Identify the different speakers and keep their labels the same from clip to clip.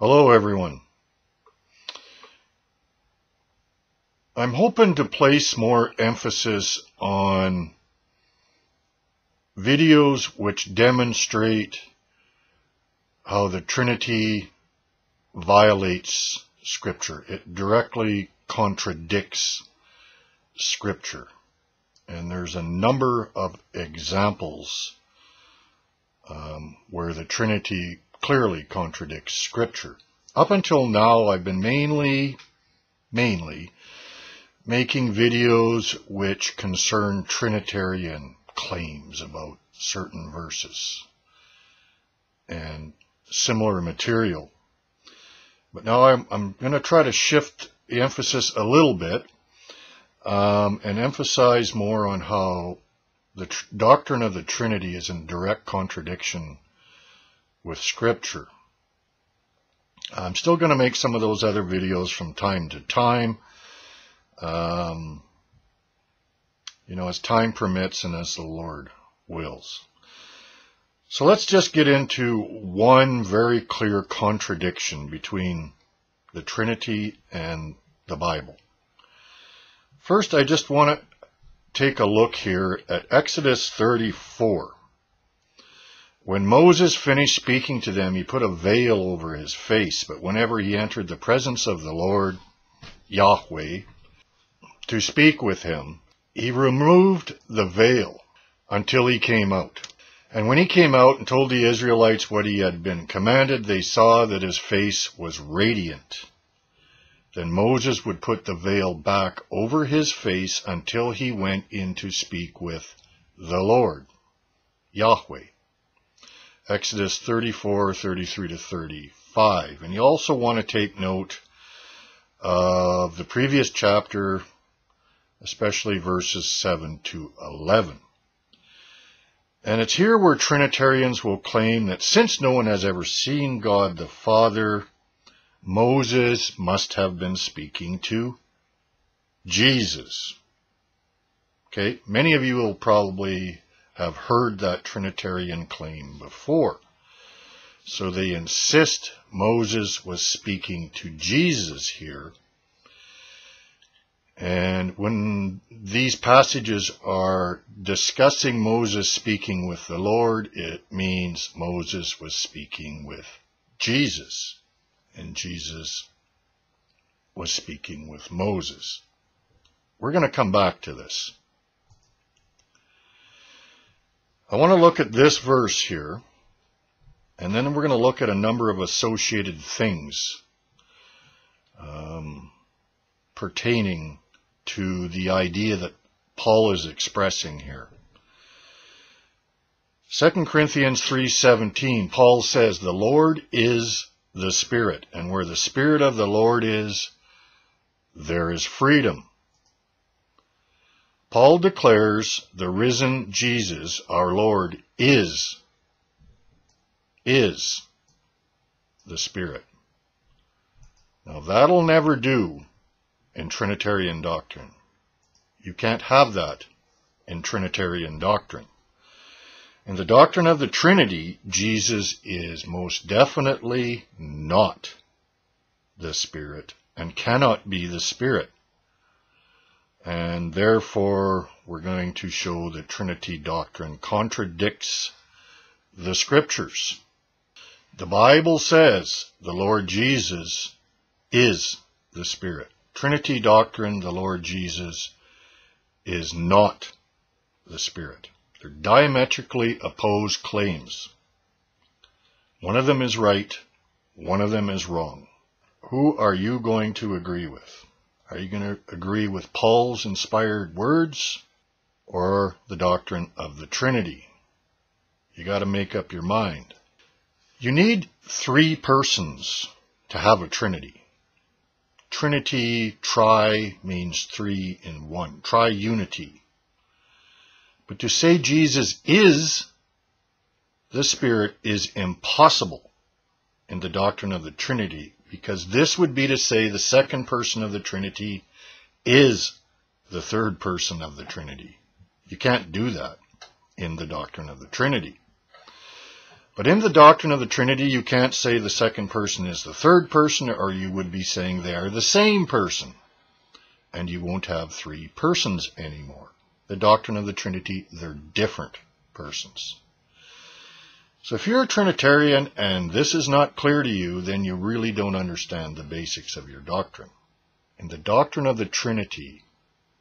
Speaker 1: Hello, everyone. I'm hoping to place more emphasis on videos which demonstrate how the Trinity violates Scripture. It directly contradicts Scripture. And there's a number of examples um, where the Trinity clearly contradicts Scripture. Up until now, I've been mainly, mainly making videos which concern Trinitarian claims about certain verses and similar material. But now I'm, I'm going to try to shift the emphasis a little bit um, and emphasize more on how the doctrine of the Trinity is in direct contradiction with Scripture. I'm still going to make some of those other videos from time to time. Um, you know, as time permits and as the Lord wills. So let's just get into one very clear contradiction between the Trinity and the Bible. First, I just want to take a look here at Exodus 34. When Moses finished speaking to them, he put a veil over his face, but whenever he entered the presence of the Lord, Yahweh, to speak with him, he removed the veil until he came out. And when he came out and told the Israelites what he had been commanded, they saw that his face was radiant. Then Moses would put the veil back over his face until he went in to speak with the Lord, Yahweh. Exodus 34, 33 to 35. And you also want to take note of the previous chapter, especially verses 7 to 11. And it's here where Trinitarians will claim that since no one has ever seen God the Father, Moses must have been speaking to Jesus. Okay, many of you will probably have heard that Trinitarian claim before. So they insist Moses was speaking to Jesus here. And when these passages are discussing Moses speaking with the Lord, it means Moses was speaking with Jesus. And Jesus was speaking with Moses. We're going to come back to this. I want to look at this verse here, and then we're going to look at a number of associated things um, pertaining to the idea that Paul is expressing here. 2 Corinthians 3:17 Paul says the Lord is the spirit and where the spirit of the Lord is there is freedom. Paul declares the risen Jesus, our Lord, is, is the Spirit. Now that'll never do in Trinitarian doctrine. You can't have that in Trinitarian doctrine. In the doctrine of the Trinity, Jesus is most definitely not the Spirit and cannot be the Spirit. And therefore, we're going to show that Trinity doctrine contradicts the scriptures. The Bible says the Lord Jesus is the Spirit. Trinity doctrine, the Lord Jesus is not the Spirit. They're diametrically opposed claims. One of them is right, one of them is wrong. Who are you going to agree with? Are you going to agree with Paul's inspired words or the doctrine of the Trinity? You got to make up your mind. You need three persons to have a Trinity. Trinity, tri, means three in one. Triunity. But to say Jesus is the Spirit is impossible in the doctrine of the Trinity because this would be to say the second person of the Trinity is the third person of the Trinity. You can't do that in the doctrine of the Trinity. But in the doctrine of the Trinity, you can't say the second person is the third person, or you would be saying they are the same person. And you won't have three persons anymore. The doctrine of the Trinity, they're different persons. So if you're a Trinitarian and this is not clear to you, then you really don't understand the basics of your doctrine. In the doctrine of the Trinity,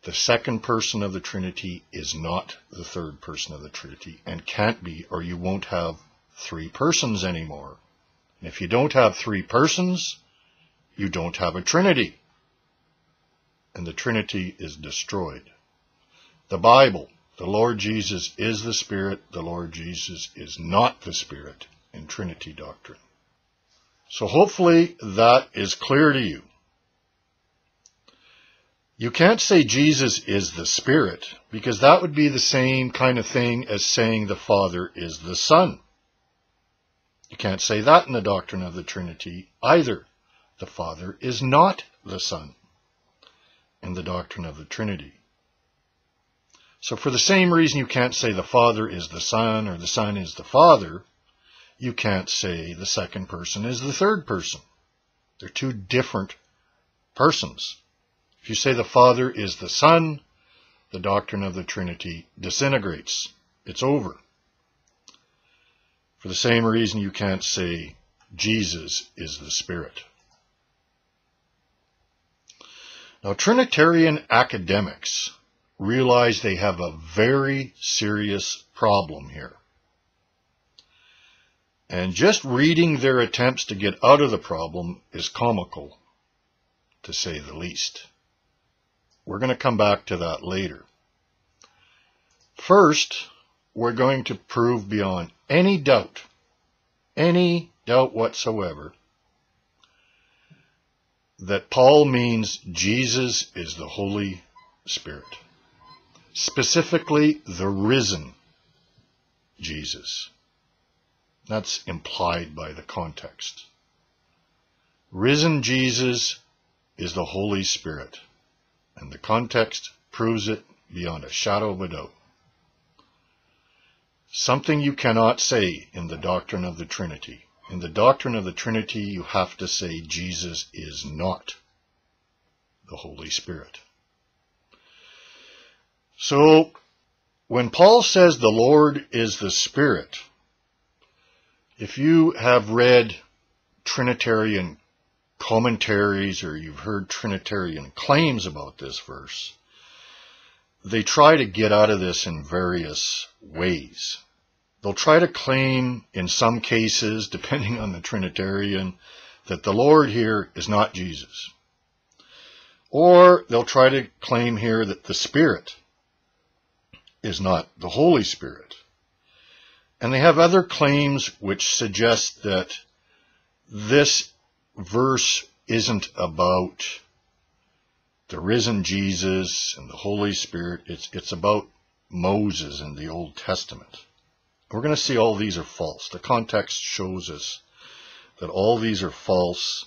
Speaker 1: the second person of the Trinity is not the third person of the Trinity and can't be, or you won't have three persons anymore. And if you don't have three persons, you don't have a Trinity. And the Trinity is destroyed. The Bible, the Lord Jesus is the Spirit, the Lord Jesus is not the Spirit in Trinity doctrine. So hopefully that is clear to you. You can't say Jesus is the Spirit because that would be the same kind of thing as saying the Father is the Son. You can't say that in the doctrine of the Trinity either. The Father is not the Son in the doctrine of the Trinity. So for the same reason you can't say the Father is the Son or the Son is the Father, you can't say the second person is the third person. They're two different persons. If you say the Father is the Son, the doctrine of the Trinity disintegrates. It's over. For the same reason you can't say Jesus is the Spirit. Now, Trinitarian academics realize they have a very serious problem here. And just reading their attempts to get out of the problem is comical, to say the least. We're going to come back to that later. First, we're going to prove beyond any doubt, any doubt whatsoever, that Paul means Jesus is the Holy Spirit specifically the risen Jesus. That's implied by the context. Risen Jesus is the Holy Spirit, and the context proves it beyond a shadow of a doubt. Something you cannot say in the doctrine of the Trinity. In the doctrine of the Trinity, you have to say Jesus is not the Holy Spirit. So, when Paul says the Lord is the Spirit, if you have read Trinitarian commentaries or you've heard Trinitarian claims about this verse, they try to get out of this in various ways. They'll try to claim, in some cases, depending on the Trinitarian, that the Lord here is not Jesus. Or they'll try to claim here that the Spirit is not the Holy Spirit. And they have other claims which suggest that this verse isn't about the risen Jesus and the Holy Spirit. It's, it's about Moses and the Old Testament. We're going to see all these are false. The context shows us that all these are false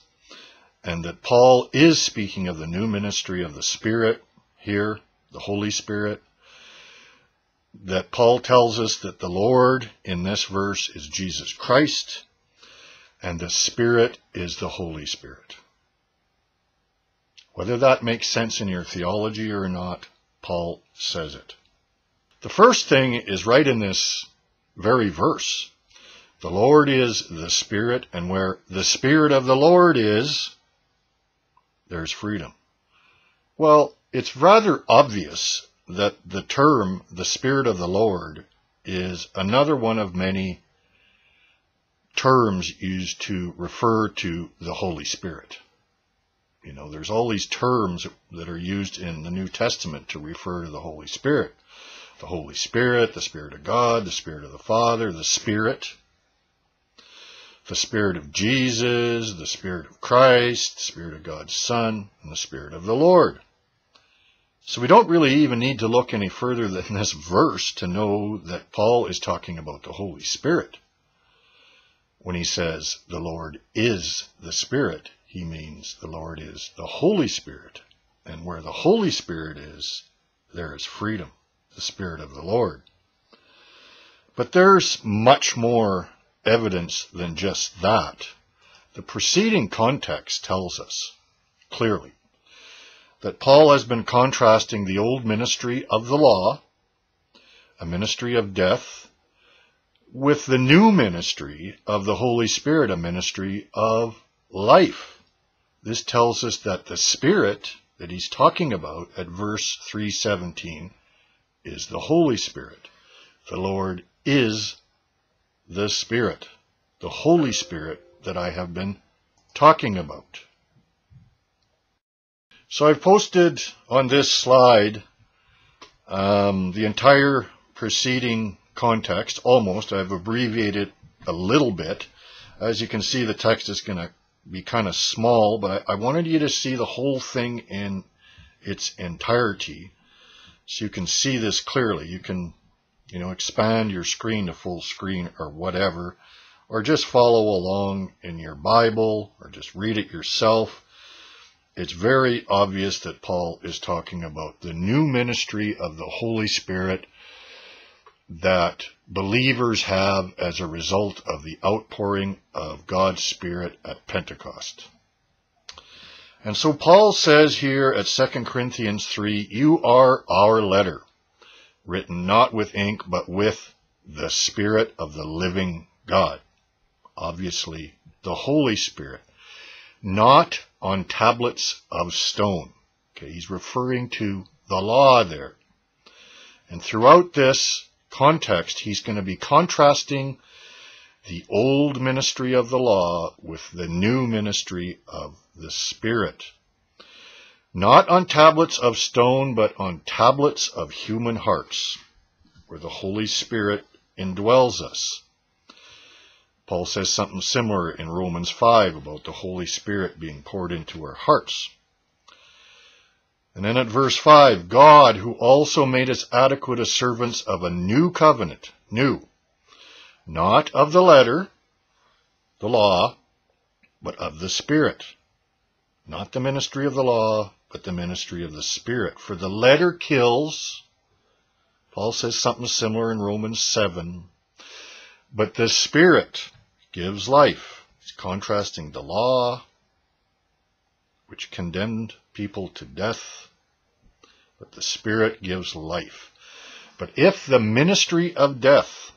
Speaker 1: and that Paul is speaking of the new ministry of the Spirit here, the Holy Spirit, that Paul tells us that the Lord in this verse is Jesus Christ and the Spirit is the Holy Spirit. Whether that makes sense in your theology or not, Paul says it. The first thing is right in this very verse. The Lord is the Spirit, and where the Spirit of the Lord is, there's freedom. Well, it's rather obvious that the term, the Spirit of the Lord, is another one of many terms used to refer to the Holy Spirit. You know, there's all these terms that are used in the New Testament to refer to the Holy Spirit. The Holy Spirit, the Spirit of God, the Spirit of the Father, the Spirit, the Spirit of Jesus, the Spirit of Christ, the Spirit of God's Son, and the Spirit of the Lord. So we don't really even need to look any further than this verse to know that Paul is talking about the Holy Spirit. When he says the Lord is the Spirit, he means the Lord is the Holy Spirit. And where the Holy Spirit is, there is freedom, the Spirit of the Lord. But there's much more evidence than just that. The preceding context tells us clearly that Paul has been contrasting the old ministry of the law, a ministry of death, with the new ministry of the Holy Spirit, a ministry of life. This tells us that the Spirit that he's talking about at verse 317 is the Holy Spirit. The Lord is the Spirit, the Holy Spirit that I have been talking about. So I've posted on this slide um, the entire preceding context, almost. I've abbreviated a little bit. As you can see, the text is going to be kind of small, but I, I wanted you to see the whole thing in its entirety so you can see this clearly. You can, you know, expand your screen to full screen or whatever, or just follow along in your Bible or just read it yourself. It's very obvious that Paul is talking about the new ministry of the Holy Spirit that believers have as a result of the outpouring of God's Spirit at Pentecost. And so Paul says here at 2 Corinthians 3, You are our letter, written not with ink, but with the Spirit of the living God. Obviously, the Holy Spirit. Not on tablets of stone. Okay, he's referring to the law there. And throughout this, context, he's going to be contrasting the old ministry of the law with the new ministry of the Spirit. Not on tablets of stone, but on tablets of human hearts, where the Holy Spirit indwells us. Paul says something similar in Romans 5 about the Holy Spirit being poured into our hearts. And then at verse 5, God, who also made us adequate as servants of a new covenant, new, not of the letter, the law, but of the Spirit. Not the ministry of the law, but the ministry of the Spirit. For the letter kills, Paul says something similar in Romans 7, but the Spirit gives life. He's contrasting the law, which condemned people to death, but the Spirit gives life. But if the ministry of death,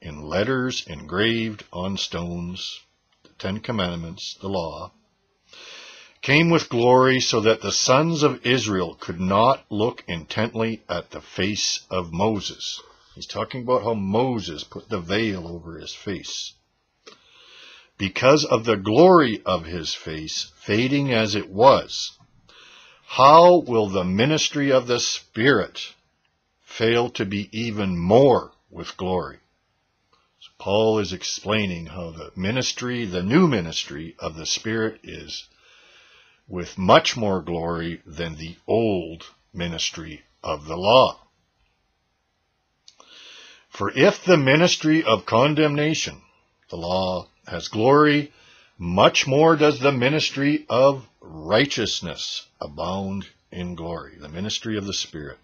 Speaker 1: in letters engraved on stones, the Ten Commandments, the law, came with glory so that the sons of Israel could not look intently at the face of Moses. He's talking about how Moses put the veil over his face. Because of the glory of his face, fading as it was, how will the ministry of the Spirit fail to be even more with glory? So Paul is explaining how the ministry, the new ministry of the Spirit is with much more glory than the old ministry of the law. For if the ministry of condemnation, the law, has glory, much more does the ministry of righteousness abound in glory, the ministry of the Spirit.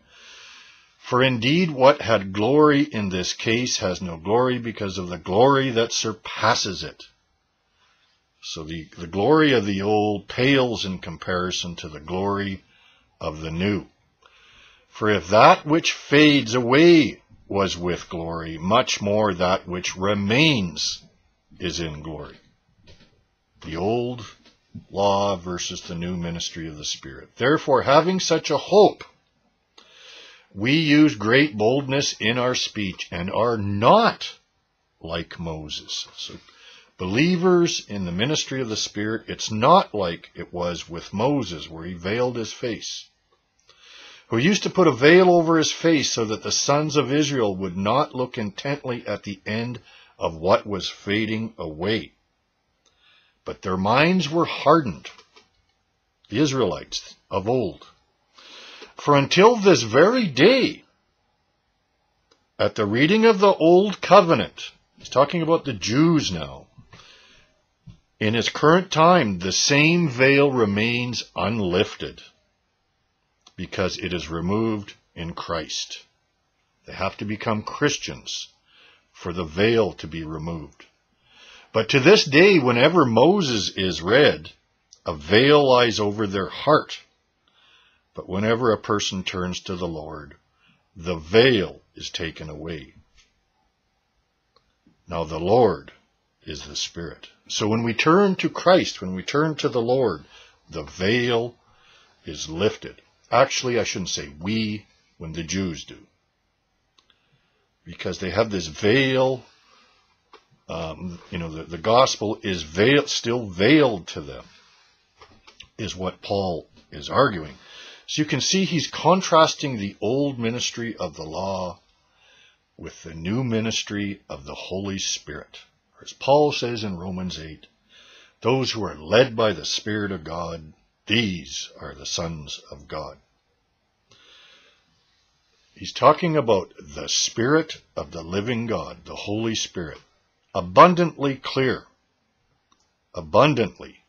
Speaker 1: For indeed, what had glory in this case has no glory because of the glory that surpasses it. So the, the glory of the old pales in comparison to the glory of the new. For if that which fades away was with glory, much more that which remains is in glory. The old law versus the new ministry of the Spirit. Therefore, having such a hope, we use great boldness in our speech and are not like Moses. So, believers in the ministry of the Spirit, it's not like it was with Moses, where he veiled his face, who used to put a veil over his face so that the sons of Israel would not look intently at the end of what was fading away but their minds were hardened, the Israelites of old. For until this very day, at the reading of the Old Covenant, he's talking about the Jews now, in his current time, the same veil remains unlifted because it is removed in Christ. They have to become Christians for the veil to be removed. But to this day, whenever Moses is read, a veil lies over their heart. But whenever a person turns to the Lord, the veil is taken away. Now the Lord is the Spirit. So when we turn to Christ, when we turn to the Lord, the veil is lifted. Actually, I shouldn't say we, when the Jews do. Because they have this veil, um, you know, the, the gospel is still veiled to them, is what Paul is arguing. So you can see he's contrasting the old ministry of the law with the new ministry of the Holy Spirit. As Paul says in Romans 8, those who are led by the Spirit of God, these are the sons of God. He's talking about the Spirit of the living God, the Holy Spirit. Abundantly clear, abundantly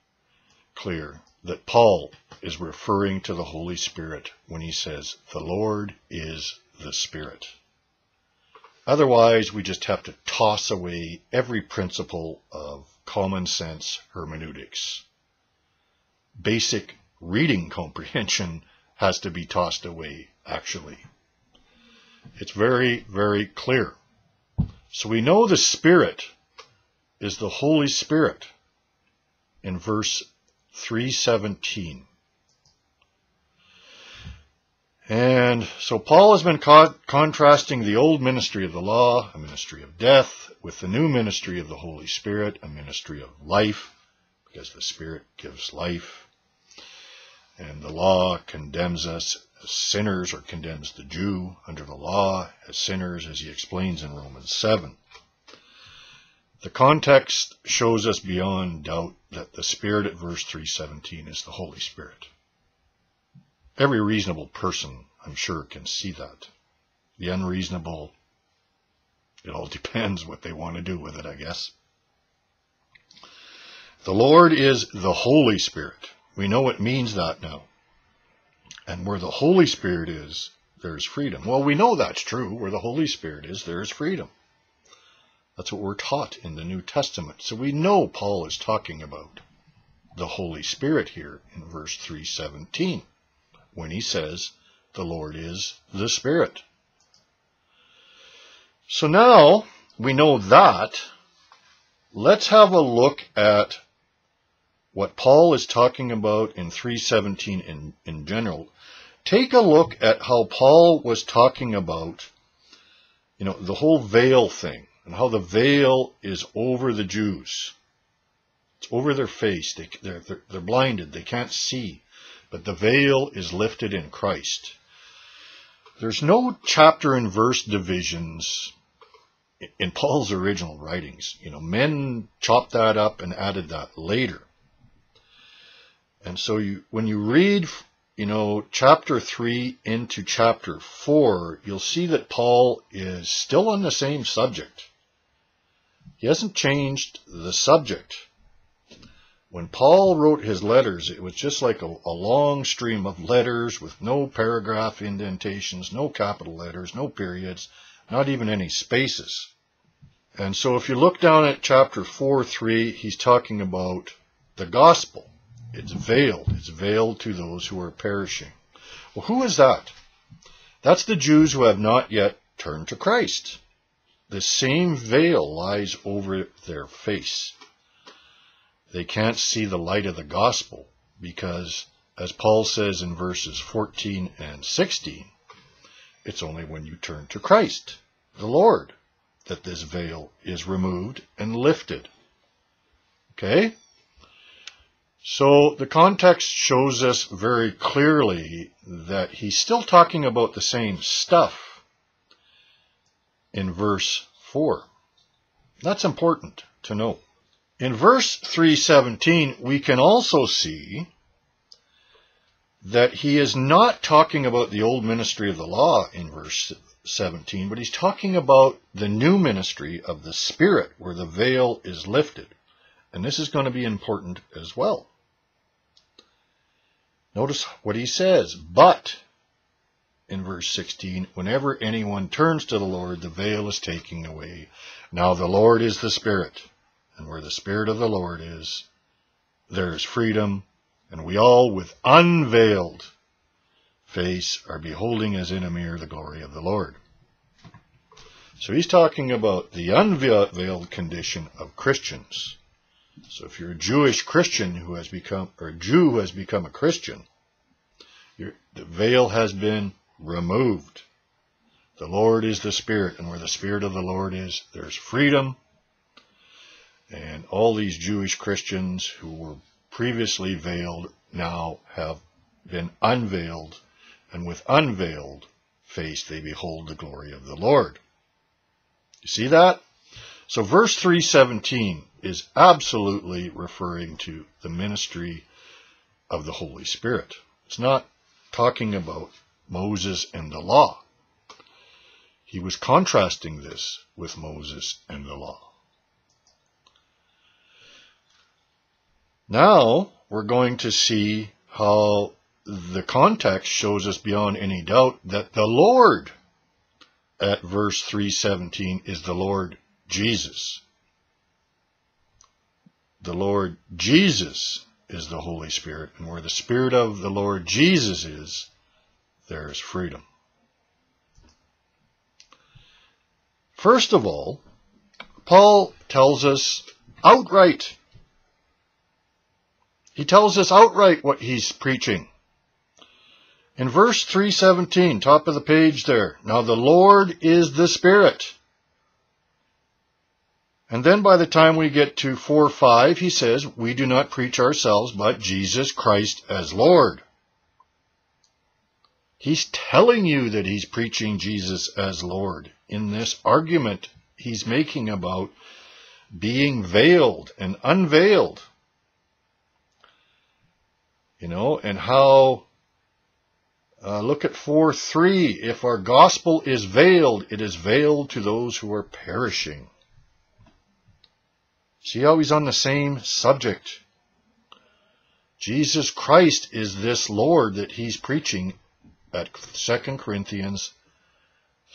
Speaker 1: clear that Paul is referring to the Holy Spirit when he says, the Lord is the Spirit. Otherwise, we just have to toss away every principle of common sense hermeneutics. Basic reading comprehension has to be tossed away, actually. It's very, very clear. So we know the Spirit is the Holy Spirit in verse 317. And so Paul has been co contrasting the old ministry of the law, a ministry of death, with the new ministry of the Holy Spirit, a ministry of life, because the Spirit gives life. And the law condemns us as sinners, or condemns the Jew under the law as sinners, as he explains in Romans 7. The context shows us beyond doubt that the Spirit at verse 317 is the Holy Spirit. Every reasonable person, I'm sure, can see that. The unreasonable, it all depends what they want to do with it, I guess. The Lord is the Holy Spirit. We know it means that now. And where the Holy Spirit is, there's freedom. Well, we know that's true. Where the Holy Spirit is, there's freedom. That's what we're taught in the New Testament. So we know Paul is talking about the Holy Spirit here in verse 317 when he says the Lord is the Spirit. So now we know that. Let's have a look at what Paul is talking about in 317 in, in general. Take a look at how Paul was talking about, you know, the whole veil thing and how the veil is over the Jews. It's over their face. They, they're, they're, they're blinded. They can't see. But the veil is lifted in Christ. There's no chapter and verse divisions in Paul's original writings. You know, men chopped that up and added that later. And so you, when you read you know, chapter 3 into chapter 4, you'll see that Paul is still on the same subject. He hasn't changed the subject. When Paul wrote his letters, it was just like a, a, long stream of letters with no paragraph indentations, no capital letters, no periods, not even any spaces. And so if you look down at chapter 4 3, he's talking about the gospel. It's veiled. It's veiled to those who are perishing. Well, who is that? That's the Jews who have not yet turned to Christ the same veil lies over their face. They can't see the light of the gospel because, as Paul says in verses 14 and 16, it's only when you turn to Christ, the Lord, that this veil is removed and lifted. Okay? So the context shows us very clearly that he's still talking about the same stuff in verse 4. That's important to know. In verse 317, we can also see that he is not talking about the old ministry of the law in verse 17, but he's talking about the new ministry of the Spirit, where the veil is lifted. And this is going to be important as well. Notice what he says. But in verse 16, whenever anyone turns to the Lord, the veil is taken away. Now the Lord is the Spirit, and where the Spirit of the Lord is, there is freedom, and we all, with unveiled face, are beholding as in a mirror the glory of the Lord. So he's talking about the unveiled condition of Christians. So if you're a Jewish Christian who has become, or a Jew who has become a Christian, the veil has been removed. The Lord is the Spirit, and where the Spirit of the Lord is, there's freedom. And all these Jewish Christians who were previously veiled now have been unveiled, and with unveiled face they behold the glory of the Lord. You see that? So verse 317 is absolutely referring to the ministry of the Holy Spirit. It's not talking about Moses and the law. He was contrasting this with Moses and the law. Now we're going to see how the context shows us beyond any doubt that the Lord at verse 317 is the Lord Jesus. The Lord Jesus is the Holy Spirit, and where the Spirit of the Lord Jesus is, there is freedom. First of all, Paul tells us outright. He tells us outright what he's preaching. In verse 317, top of the page there, now the Lord is the Spirit. And then by the time we get to 4 5, he says, We do not preach ourselves, but Jesus Christ as Lord. He's telling you that he's preaching Jesus as Lord in this argument he's making about being veiled and unveiled. You know, and how, uh, look at 4 3. If our gospel is veiled, it is veiled to those who are perishing. See how he's on the same subject. Jesus Christ is this Lord that he's preaching at 2 Corinthians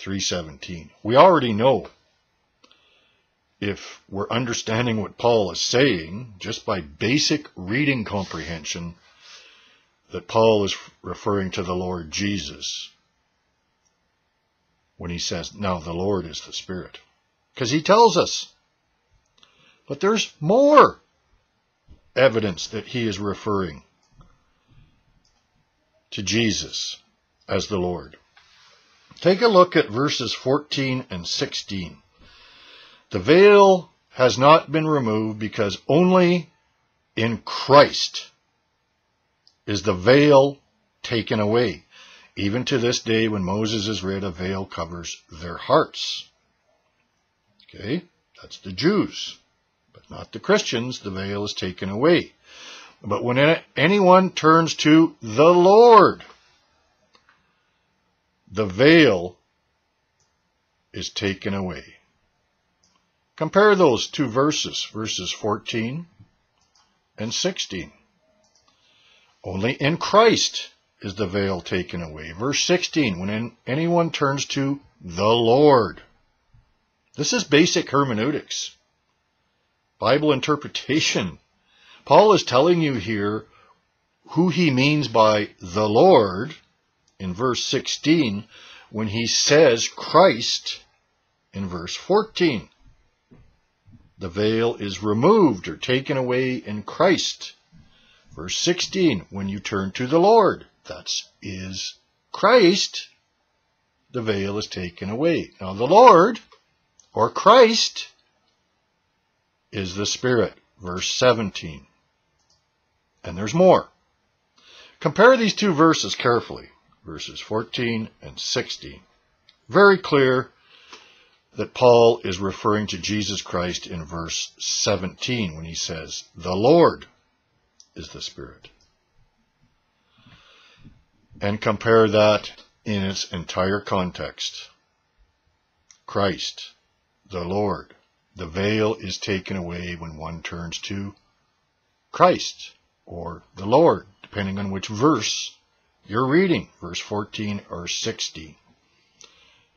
Speaker 1: 3.17. We already know, if we're understanding what Paul is saying, just by basic reading comprehension, that Paul is referring to the Lord Jesus when he says, now the Lord is the Spirit. Because he tells us. But there's more evidence that he is referring to Jesus as the Lord. Take a look at verses 14 and 16. The veil has not been removed because only in Christ is the veil taken away. Even to this day, when Moses is read, a veil covers their hearts. Okay, that's the Jews, but not the Christians. The veil is taken away. But when anyone turns to the Lord, the veil is taken away. Compare those two verses, verses 14 and 16. Only in Christ is the veil taken away. Verse 16, when anyone turns to the Lord. This is basic hermeneutics, Bible interpretation. Paul is telling you here who he means by the Lord in verse 16 when he says Christ in verse 14. The veil is removed or taken away in Christ. Verse 16, when you turn to the Lord, that is Christ, the veil is taken away. Now the Lord, or Christ, is the Spirit. Verse 17. And there's more. Compare these two verses carefully verses 14 and 16. Very clear that Paul is referring to Jesus Christ in verse 17 when he says, The Lord is the Spirit. And compare that in its entire context. Christ, the Lord. The veil is taken away when one turns to Christ or the Lord, depending on which verse you're reading, verse 14 or 16.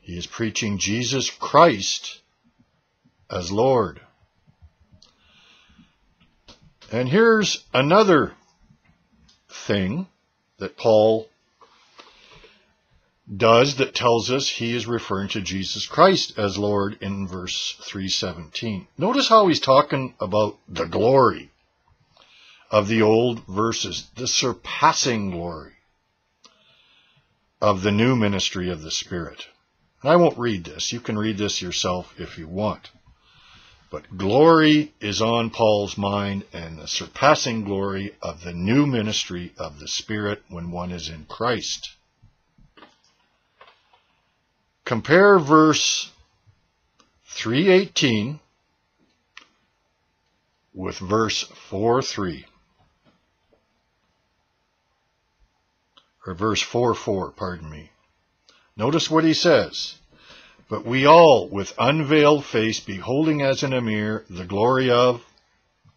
Speaker 1: He is preaching Jesus Christ as Lord. And here's another thing that Paul does that tells us he is referring to Jesus Christ as Lord in verse 317. Notice how he's talking about the glory of the old verses, the surpassing glory of the new ministry of the Spirit. And I won't read this. You can read this yourself if you want. But glory is on Paul's mind and the surpassing glory of the new ministry of the Spirit when one is in Christ. Compare verse 318 with verse 4.3. Or verse 4.4, pardon me. Notice what he says. But we all, with unveiled face, beholding as in a mirror the glory of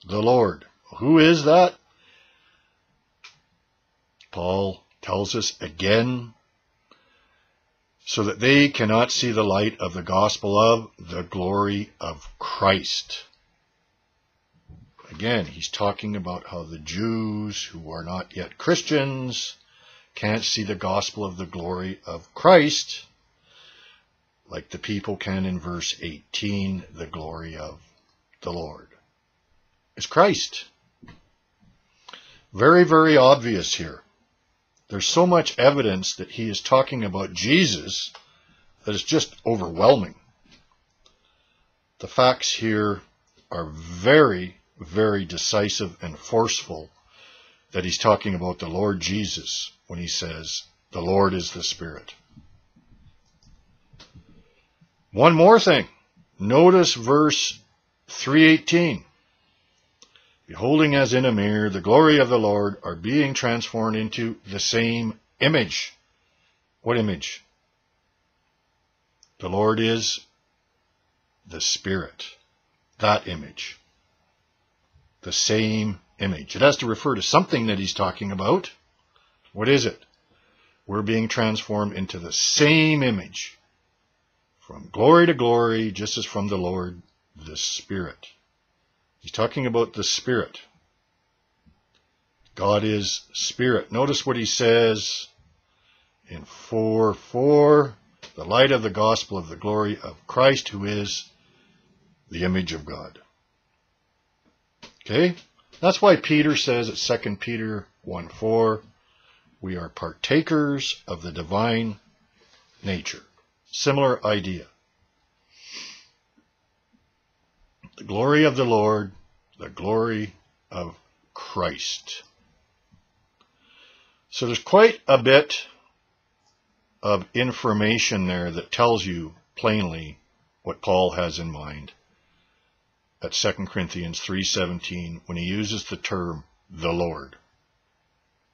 Speaker 1: the Lord. Who is that? Paul tells us again so that they cannot see the light of the gospel of the glory of Christ. Again, he's talking about how the Jews who are not yet Christians can't see the gospel of the glory of Christ, like the people can in verse 18, the glory of the Lord. It's Christ. Very, very obvious here. There's so much evidence that he is talking about Jesus that is just overwhelming. The facts here are very, very decisive and forceful that he's talking about the Lord Jesus when he says, the Lord is the Spirit. One more thing. Notice verse 318 beholding as in a mirror the glory of the Lord, are being transformed into the same image. What image? The Lord is the Spirit. That image. The same image. It has to refer to something that he's talking about. What is it? We're being transformed into the same image. From glory to glory, just as from the Lord, the Spirit. He's talking about the Spirit. God is Spirit. Notice what he says in 4 4 the light of the gospel of the glory of Christ, who is the image of God. Okay? That's why Peter says at 2 Peter 1 4, we are partakers of the divine nature. Similar idea. The glory of the Lord the glory of Christ. So there's quite a bit of information there that tells you plainly what Paul has in mind at 2 Corinthians 3:17 when he uses the term the Lord.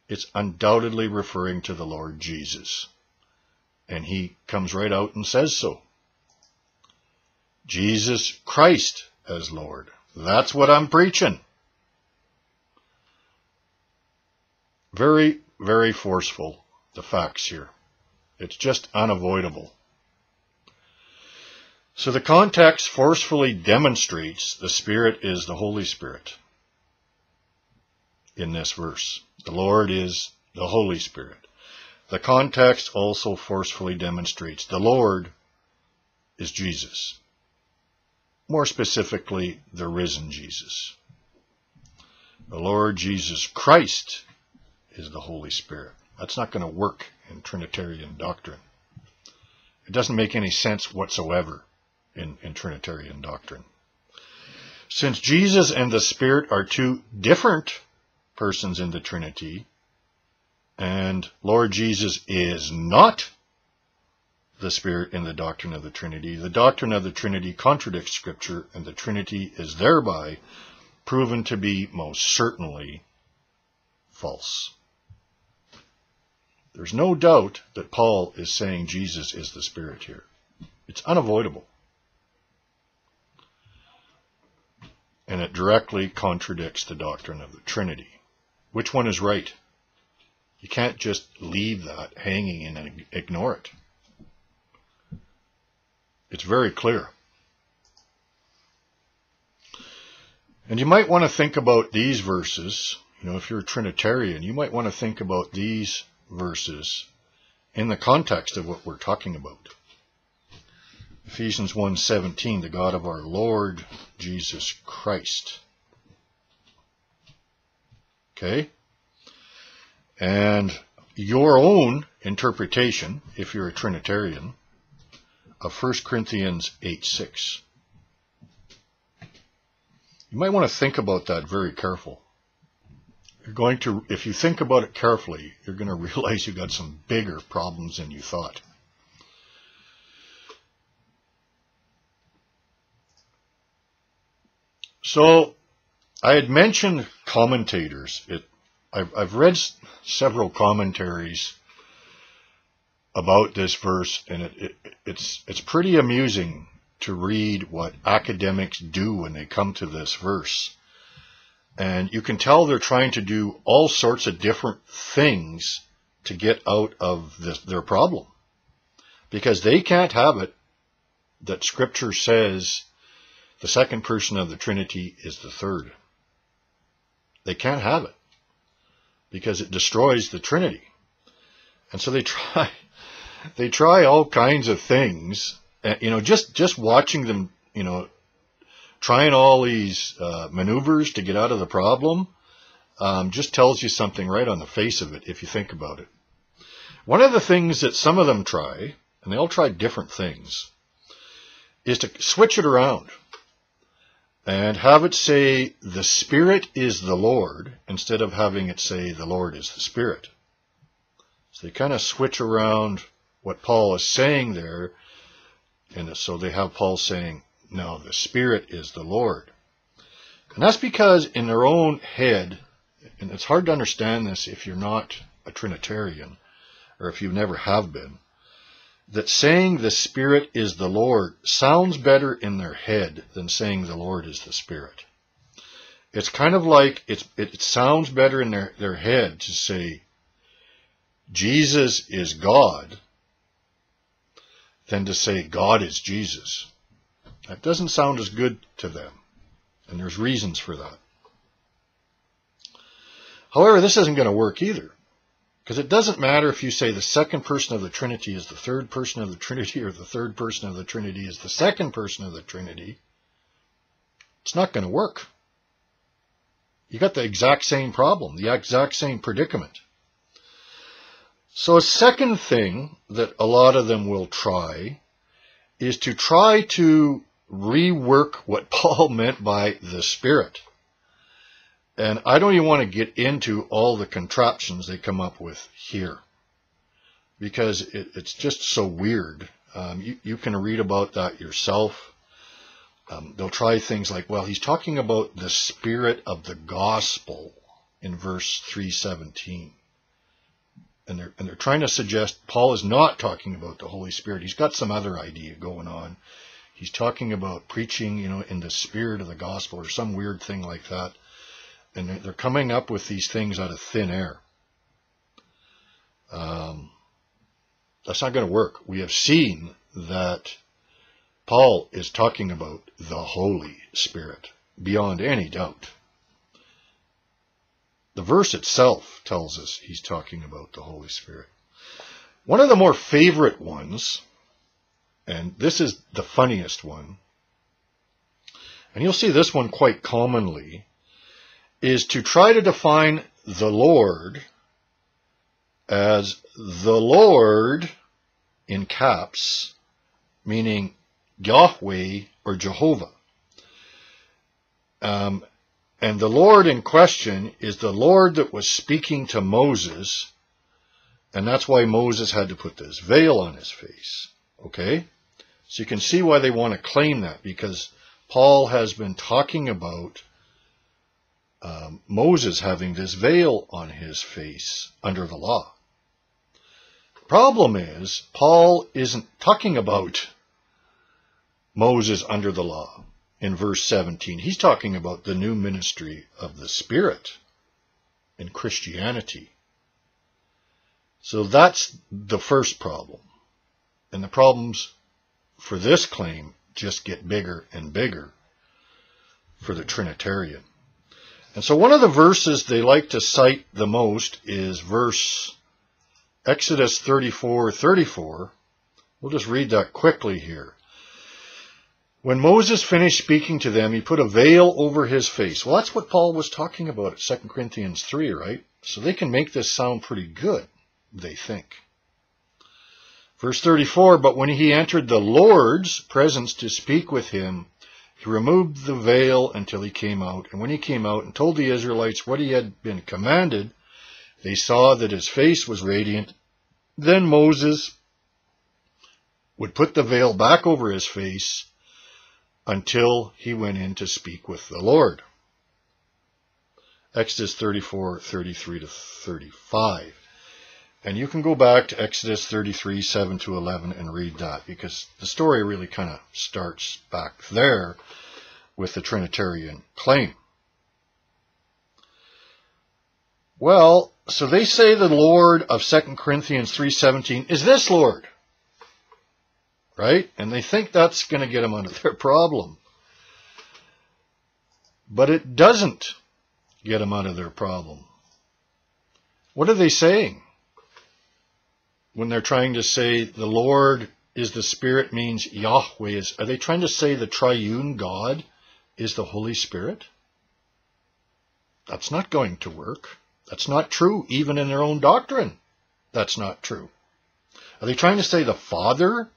Speaker 1: It's undoubtedly referring to the Lord Jesus. And he comes right out and says so. Jesus Christ as Lord. That's what I'm preaching. Very, very forceful, the facts here. It's just unavoidable. So the context forcefully demonstrates the Spirit is the Holy Spirit in this verse. The Lord is the Holy Spirit. The context also forcefully demonstrates the Lord is Jesus more specifically, the risen Jesus. The Lord Jesus Christ is the Holy Spirit. That's not going to work in Trinitarian doctrine. It doesn't make any sense whatsoever in, in Trinitarian doctrine. Since Jesus and the Spirit are two different persons in the Trinity, and Lord Jesus is not the Spirit in the doctrine of the Trinity. The doctrine of the Trinity contradicts Scripture, and the Trinity is thereby proven to be most certainly false. There's no doubt that Paul is saying Jesus is the Spirit here. It's unavoidable. And it directly contradicts the doctrine of the Trinity. Which one is right? You can't just leave that hanging and ignore it. It's very clear. And you might want to think about these verses. You know, if you're a Trinitarian, you might want to think about these verses in the context of what we're talking about. Ephesians 1:17, the God of our Lord Jesus Christ. Okay? And your own interpretation, if you're a Trinitarian, of 1 Corinthians 8 6. You might want to think about that very careful. You're going to, if you think about it carefully, you're going to realize you've got some bigger problems than you thought. So, I had mentioned commentators. It, I've, I've read several commentaries about this verse, and it, it, it's it's pretty amusing to read what academics do when they come to this verse. And you can tell they're trying to do all sorts of different things to get out of this, their problem. Because they can't have it that Scripture says the second person of the Trinity is the third. They can't have it because it destroys the Trinity. And so they try they try all kinds of things. Uh, you know, just just watching them, you know, trying all these uh, maneuvers to get out of the problem, um, just tells you something right on the face of it if you think about it. One of the things that some of them try, and they all try different things, is to switch it around and have it say the Spirit is the Lord instead of having it say the Lord is the Spirit. So they kind of switch around what Paul is saying there. And so they have Paul saying, no, the Spirit is the Lord. And that's because in their own head, and it's hard to understand this if you're not a Trinitarian, or if you never have been, that saying the Spirit is the Lord sounds better in their head than saying the Lord is the Spirit. It's kind of like it's, it sounds better in their, their head to say Jesus is God than to say God is Jesus. That doesn't sound as good to them, and there's reasons for that. However, this isn't going to work either, because it doesn't matter if you say the second person of the Trinity is the third person of the Trinity or the third person of the Trinity is the second person of the Trinity. It's not going to work. You got the exact same problem, the exact same predicament. So a second thing that a lot of them will try is to try to rework what Paul meant by the Spirit. And I don't even want to get into all the contraptions they come up with here because it, it's just so weird. Um, you, you, can read about that yourself. Um, they'll try things like, well, he's talking about the spirit of the gospel in verse 317 and they're and they're trying to suggest Paul is not talking about the Holy Spirit. He's got some other idea going on. He's talking about preaching, you know, in the spirit of the gospel or some weird thing like that. And they're coming up with these things out of thin air. Um, that's not going to work. We have seen that Paul is talking about the Holy Spirit beyond any doubt. The verse itself tells us he's talking about the Holy Spirit. One of the more favorite ones, and this is the funniest one, and you'll see this one quite commonly, is to try to define the Lord as the Lord in caps, meaning Yahweh or Jehovah. Um, and the Lord in question is the Lord that was speaking to Moses, and that's why Moses had to put this veil on his face. Okay? So you can see why they want to claim that, because Paul has been talking about um, Moses having this veil on his face under the law. Problem is, Paul isn't talking about Moses under the law in verse 17. He's talking about the new ministry of the Spirit in Christianity. So that's the first problem. And the problems for this claim just get bigger and bigger. for the Trinitarian. And so one of the verses they like to cite the most is verse Exodus 34, 34. We'll just read that quickly here. When Moses finished speaking to them, he put a veil over his face. Well, that's what Paul was talking about at 2 Corinthians 3, right? So they can make this sound pretty good, they think. Verse 34, But when he entered the Lord's presence to speak with him, he removed the veil until he came out. And when he came out and told the Israelites what he had been commanded, they saw that his face was radiant. Then Moses would put the veil back over his face until he went in to speak with the Lord. Exodus 34, 33 to 35. And you can go back to Exodus 33, 7 to 11 and read that because the story really kind of starts back there with the Trinitarian claim. Well, so they say the Lord of 2 Corinthians 3.17 is this Lord. Right? And they think that's going to get them out of their problem. But it doesn't get them out of their problem. What are they saying? when they're trying to say the Lord is the Spirit means Yahweh is, are they trying to say the triune God is the Holy Spirit? That's not going to work. That's not true, even in their own doctrine. That's not true. Are they trying to say the Father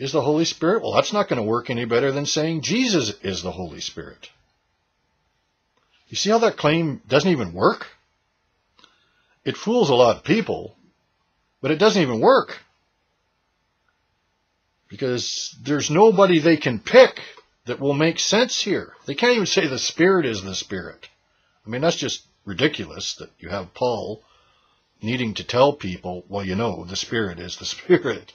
Speaker 1: is the Holy Spirit? Well, that's not going to work any better than saying Jesus is the Holy Spirit. You see how that claim doesn't even work? It fools a lot of people, but it doesn't even work. Because there's nobody they can pick that will make sense here. They can't even say the Spirit is the Spirit. I mean, that's just ridiculous that you have Paul needing to tell people, well, you know, the Spirit is the Spirit.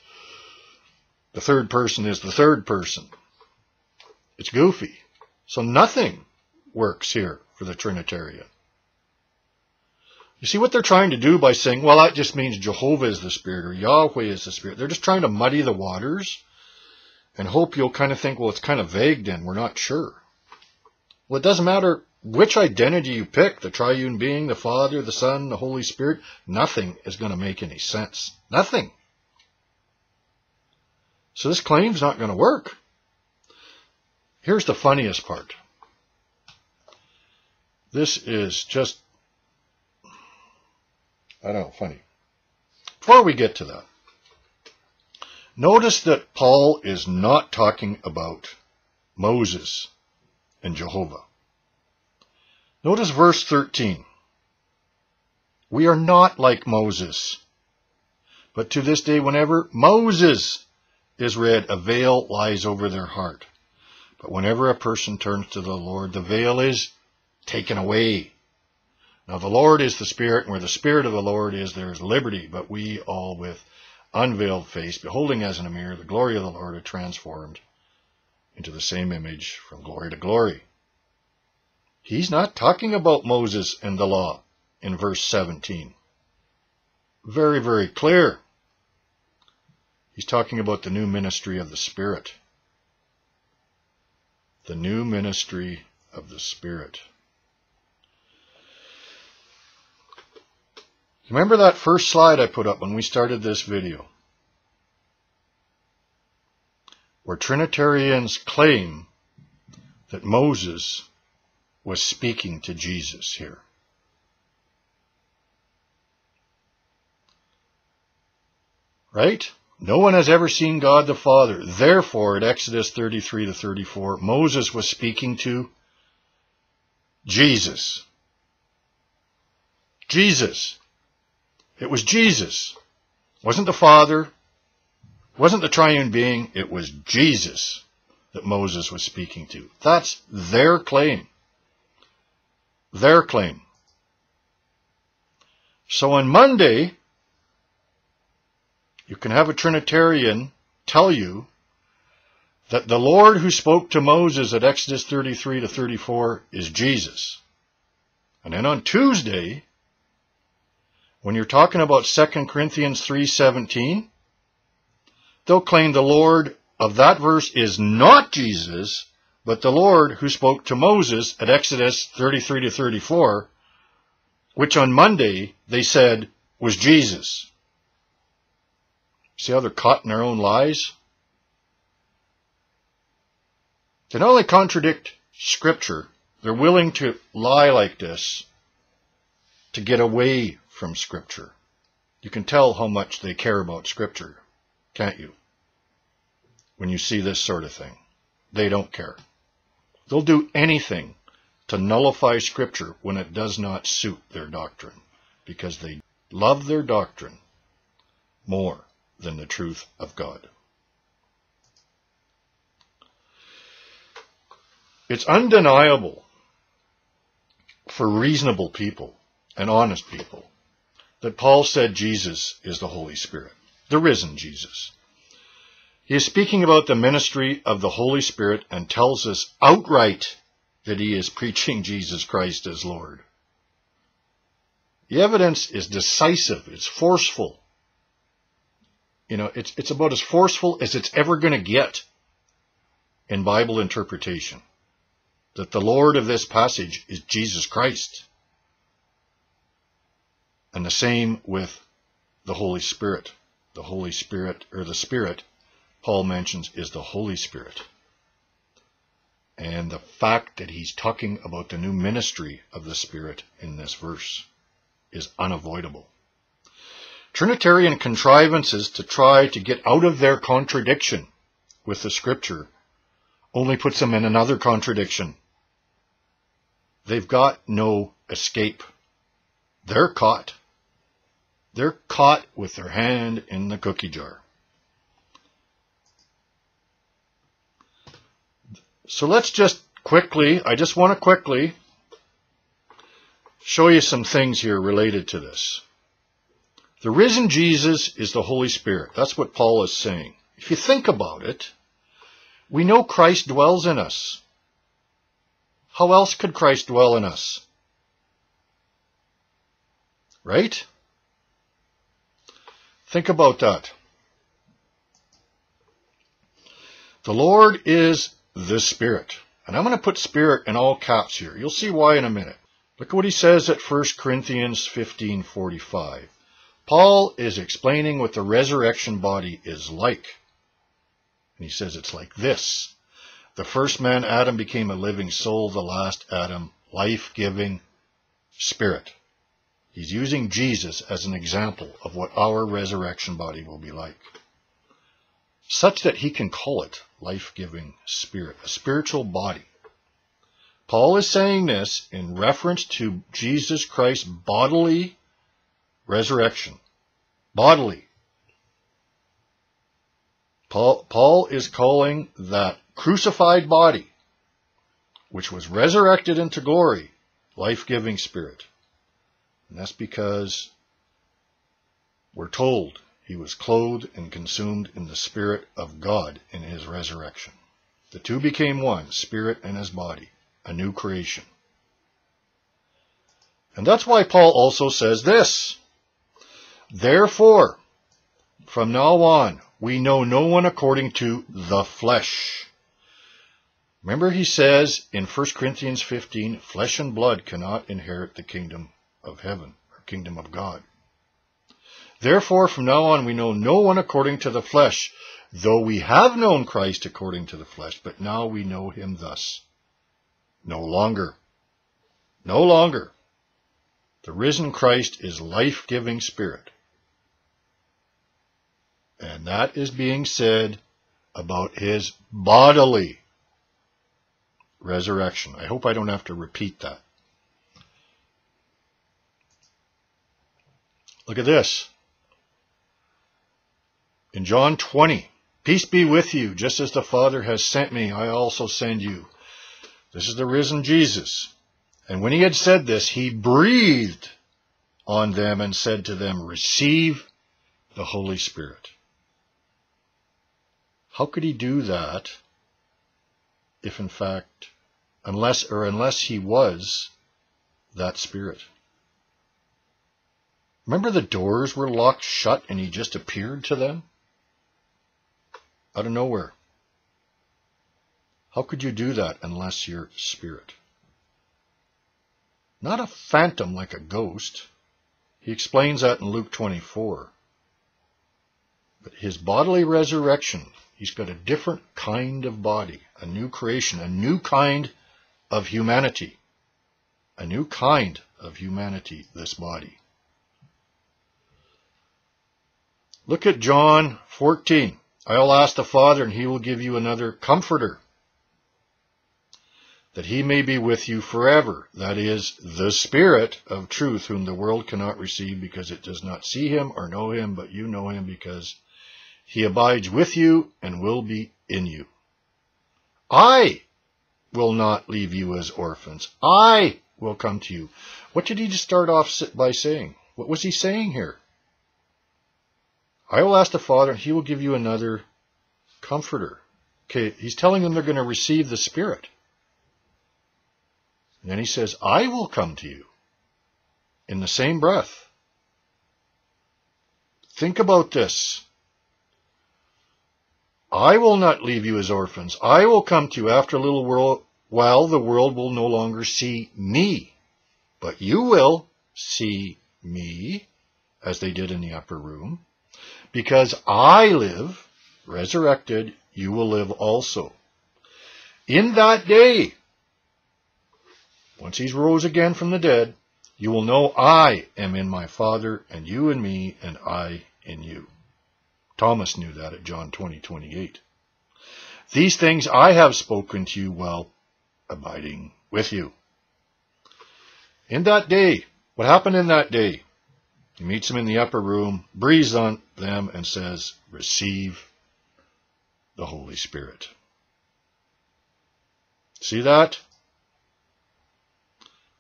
Speaker 1: The third person is the third person. It's goofy. So nothing works here for the Trinitarian. You see what they're trying to do by saying, well, that just means Jehovah is the Spirit or Yahweh is the Spirit. They're just trying to muddy the waters and hope you'll kind of think, well, it's kind of vague then. We're not sure. Well, it doesn't matter which identity you pick, the triune being, the Father, the Son, the Holy Spirit, nothing is going to make any sense. Nothing. So this claim's not going to work. Here's the funniest part. This is just I don't know, funny. Before we get to that, notice that Paul is not talking about Moses and Jehovah. Notice verse 13. We are not like Moses. But to this day, whenever Moses is read, a veil lies over their heart. But whenever a person turns to the Lord, the veil is taken away. Now the Lord is the Spirit, and where the Spirit of the Lord is, there is liberty. But we all with unveiled face, beholding as in a mirror the glory of the Lord, are transformed into the same image from glory to glory. He's not talking about Moses and the law in verse 17. Very, very clear. He's talking about the new ministry of the Spirit. The new ministry of the Spirit. Remember that first slide I put up when we started this video? Where Trinitarians claim that Moses was speaking to Jesus here. Right? No one has ever seen God the Father. Therefore, at Exodus 33 to 34, Moses was speaking to Jesus. Jesus. It was Jesus. It wasn't the Father. Wasn't the triune being. It was Jesus that Moses was speaking to. That's their claim. Their claim. So on Monday, you can have a Trinitarian tell you that the Lord who spoke to Moses at Exodus 33 to 34 is Jesus. And then on Tuesday, when you're talking about 2 Corinthians 3.17, they'll claim the Lord of that verse is not Jesus, but the Lord who spoke to Moses at Exodus 33 to 34, which on Monday they said was Jesus. See how they're caught in their own lies? They not only contradict Scripture, they're willing to lie like this to get away from Scripture. You can tell how much they care about Scripture, can't you? When you see this sort of thing. They don't care. They'll do anything to nullify Scripture when it does not suit their doctrine, because they love their doctrine more than the truth of God. It's undeniable for reasonable people and honest people that Paul said Jesus is the Holy Spirit, the risen Jesus. He is speaking about the ministry of the Holy Spirit and tells us outright that he is preaching Jesus Christ as Lord. The evidence is decisive, it's forceful. You know, it's, it's about as forceful as it's ever going to get in Bible interpretation. That the Lord of this passage is Jesus Christ. And the same with the Holy Spirit. The Holy Spirit, or the Spirit, Paul mentions, is the Holy Spirit. And the fact that he's talking about the new ministry of the Spirit in this verse is unavoidable. Trinitarian contrivances to try to get out of their contradiction with the Scripture only puts them in another contradiction. They've got no escape. They're caught. They're caught with their hand in the cookie jar. So let's just quickly, I just want to quickly show you some things here related to this. The risen Jesus is the Holy Spirit. That's what Paul is saying. If you think about it, we know Christ dwells in us. How else could Christ dwell in us? Right? Think about that. The Lord is the Spirit. And I'm going to put Spirit in all caps here. You'll see why in a minute. Look at what he says at 1 Corinthians 15:45. Paul is explaining what the resurrection body is like. And he says it's like this. The first man, Adam, became a living soul. The last Adam, life-giving spirit. He's using Jesus as an example of what our resurrection body will be like. Such that he can call it life-giving spirit, a spiritual body. Paul is saying this in reference to Jesus Christ's bodily resurrection. Bodily. Paul, Paul is calling that crucified body, which was resurrected into glory, life-giving spirit. And that's because we're told he was clothed and consumed in the Spirit of God in his resurrection. The two became one, spirit and his body, a new creation. And that's why Paul also says this. Therefore, from now on, we know no one according to the flesh. Remember he says in 1 Corinthians 15, flesh and blood cannot inherit the kingdom of heaven, or kingdom of God. Therefore, from now on, we know no one according to the flesh, though we have known Christ according to the flesh, but now we know him thus. No longer. No longer. The risen Christ is life-giving spirit. And that is being said about his bodily resurrection. I hope I don't have to repeat that. Look at this. In John 20, Peace be with you, just as the Father has sent me, I also send you. This is the risen Jesus. And when he had said this, he breathed on them and said to them, Receive the Holy Spirit. How could he do that if in fact, unless or unless he was that spirit? Remember the doors were locked shut and he just appeared to them? Out of nowhere. How could you do that unless you're spirit? Not a phantom like a ghost. He explains that in Luke 24. But his bodily resurrection, he's got a different kind of body, a new creation, a new kind of humanity. A new kind of humanity, this body. Look at John 14. I'll ask the Father, and he will give you another comforter, that he may be with you forever. That is, the Spirit of truth, whom the world cannot receive because it does not see him or know him, but you know him because he abides with you and will be in you. I will not leave you as orphans. I will come to you. What did he just start off by saying? What was he saying here? I will ask the Father, and he will give you another comforter. Okay, he's telling them they're going to receive the Spirit. And then he says, I will come to you in the same breath. Think about this. I will not leave you as orphans. I will come to you after a little while. The world will no longer see me, but you will see me, as they did in the upper room. Because I live, resurrected, you will live also. In that day, once he's rose again from the dead, you will know I am in my Father, and you in me, and I in you. Thomas knew that at John 20, 28. These things I have spoken to you while abiding with you. In that day, what happened in that day? He meets them in the upper room, breathes on them, and says, Receive the Holy Spirit. See that?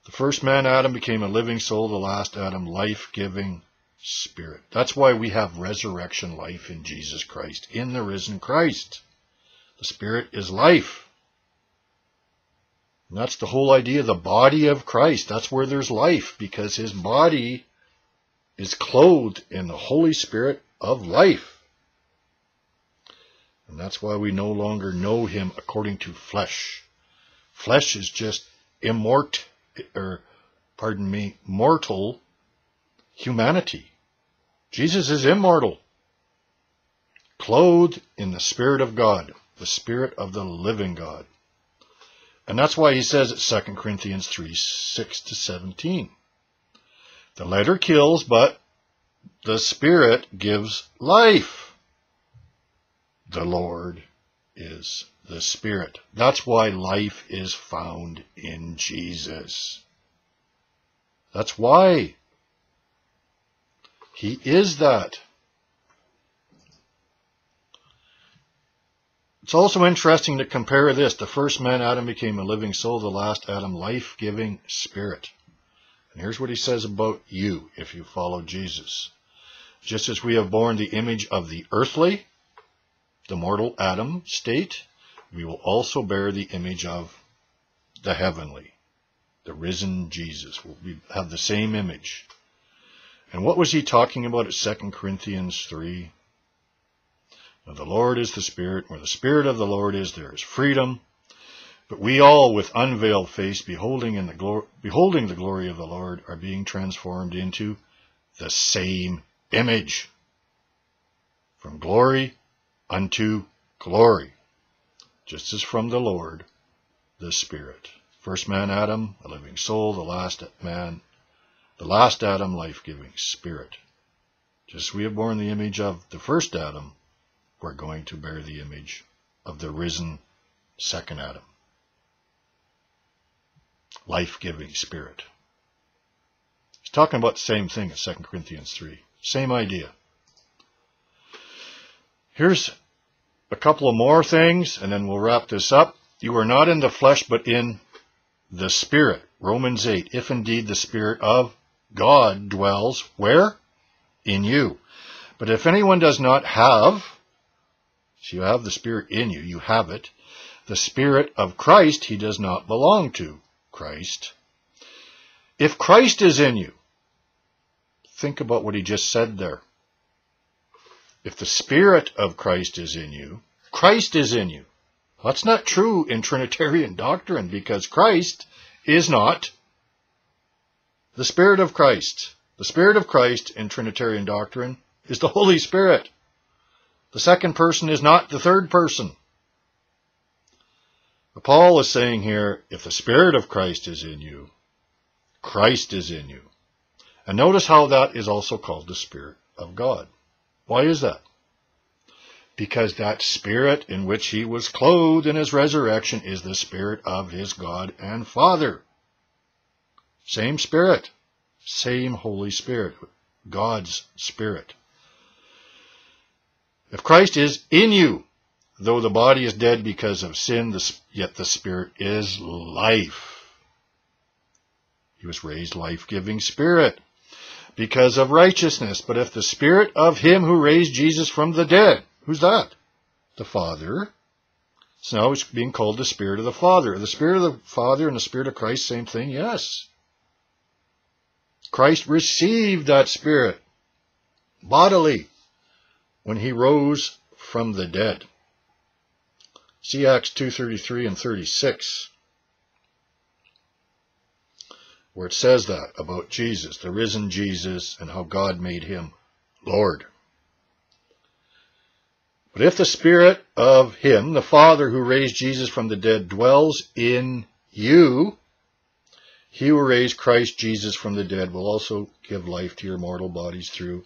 Speaker 1: The first man, Adam, became a living soul, the last Adam, life giving spirit. That's why we have resurrection life in Jesus Christ, in the risen Christ. The Spirit is life. And that's the whole idea, of the body of Christ. That's where there's life, because his body is clothed in the Holy Spirit of life. And that's why we no longer know him according to flesh. Flesh is just immort, or pardon me, mortal humanity. Jesus is immortal, clothed in the Spirit of God, the Spirit of the living God. And that's why he says at 2 Corinthians 3, 6 to 17. The letter kills, but the Spirit gives life. The Lord is the Spirit. That's why life is found in Jesus. That's why. He is that. It's also interesting to compare this. The first man, Adam, became a living soul. The last Adam, life-giving spirit. And here's what he says about you if you follow Jesus. Just as we have borne the image of the earthly, the mortal Adam state, we will also bear the image of the heavenly, the risen Jesus. We'll have the same image. And what was he talking about at 2 Corinthians 3? Now, the Lord is the Spirit. Where the Spirit of the Lord is, there is freedom. But we all, with unveiled face, beholding, in the beholding the glory of the Lord, are being transformed into the same image. From glory unto glory. Just as from the Lord, the Spirit. First man, Adam, a living soul. The last man, the last Adam, life-giving Spirit. Just as we have borne the image of the first Adam, we're going to bear the image of the risen second Adam life-giving spirit. He's talking about the same thing in 2 Corinthians 3. Same idea. Here's a couple of more things, and then we'll wrap this up. You are not in the flesh, but in the Spirit. Romans 8. If indeed the Spirit of God dwells where? In you. But if anyone does not have, so you have the Spirit in you, you have it, the Spirit of Christ he does not belong to. Christ. If Christ is in you, think about what he just said there. If the Spirit of Christ is in you, Christ is in you. That's not true in Trinitarian doctrine because Christ is not the Spirit of Christ. The Spirit of Christ in Trinitarian doctrine is the Holy Spirit. The second person is not the third person. Paul is saying here, if the Spirit of Christ is in you, Christ is in you. And notice how that is also called the Spirit of God. Why is that? Because that Spirit in which he was clothed in his resurrection is the Spirit of his God and Father. Same Spirit, same Holy Spirit, God's Spirit. If Christ is in you, though the body is dead because of sin, yet the Spirit is life. He was raised life-giving Spirit because of righteousness. But if the Spirit of him who raised Jesus from the dead, who's that? The Father. So now it's being called the Spirit of the Father. The Spirit of the Father and the Spirit of Christ, same thing? Yes. Christ received that Spirit bodily when he rose from the dead. See Acts 2.33 and 36 where it says that about Jesus, the risen Jesus, and how God made him Lord. But if the Spirit of him, the Father who raised Jesus from the dead, dwells in you, he who raised Christ Jesus from the dead will also give life to your mortal bodies through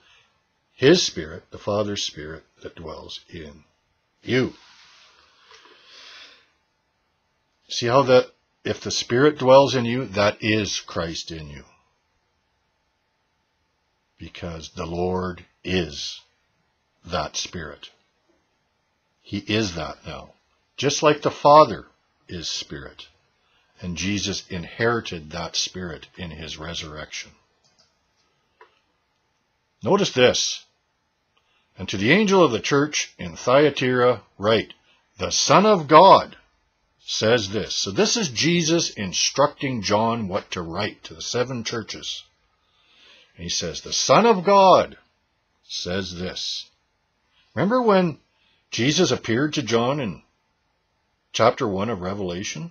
Speaker 1: his Spirit, the Father's Spirit that dwells in you. See how that if the Spirit dwells in you, that is Christ in you. Because the Lord is that Spirit. He is that now. Just like the Father is Spirit. And Jesus inherited that Spirit in his resurrection. Notice this. And to the angel of the church in Thyatira write, The Son of God, says this. So this is Jesus instructing John what to write to the seven churches. And he says, the Son of God says this. Remember when Jesus appeared to John in chapter 1 of Revelation?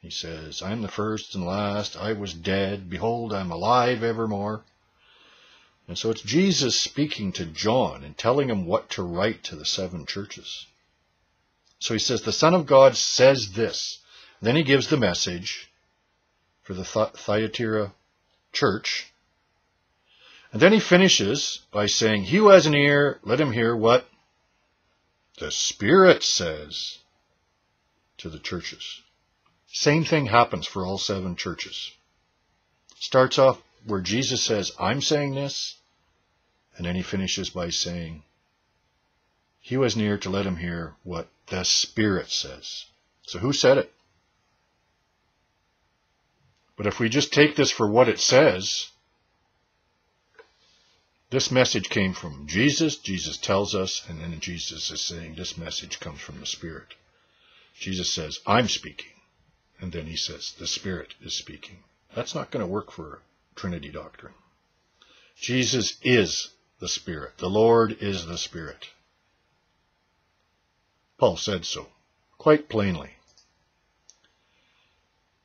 Speaker 1: He says, I am the first and last. I was dead. Behold, I am alive evermore. And so it's Jesus speaking to John and telling him what to write to the seven churches. So he says, the Son of God says this. Then he gives the message for the Thyatira church. And then he finishes by saying, He who has an ear, let him hear what the Spirit says to the churches. Same thing happens for all seven churches. Starts off where Jesus says, I'm saying this, and then he finishes by saying, He was near to let him hear what the Spirit says. So who said it? But if we just take this for what it says, this message came from Jesus. Jesus tells us, and then Jesus is saying this message comes from the Spirit. Jesus says, I'm speaking. And then he says, the Spirit is speaking. That's not going to work for Trinity doctrine. Jesus is the Spirit. The Lord is the Spirit. Paul said so, quite plainly.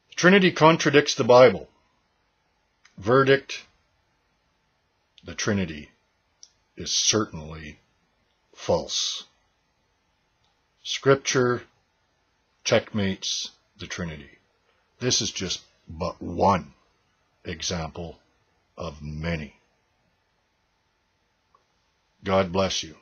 Speaker 1: The Trinity contradicts the Bible. Verdict, the Trinity is certainly false. Scripture checkmates the Trinity. This is just but one example of many. God bless you.